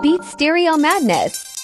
Beat Stereo Madness.